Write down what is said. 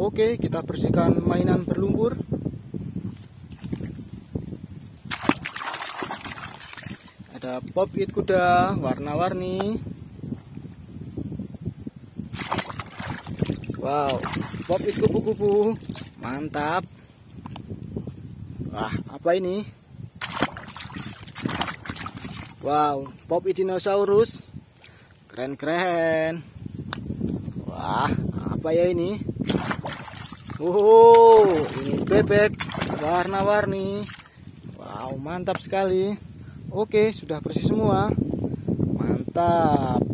Oke, kita bersihkan mainan berlumpur. Ada pop it kuda warna-warni. Wow, pop it kupu-kupu. Mantap. Wah, apa ini? Wow, pop it dinosaurus. Keren-keren. Wah, apa ya ini? Oh, ini bebek warna-warni. Wow, mantap sekali. Oke, sudah bersih semua. Mantap.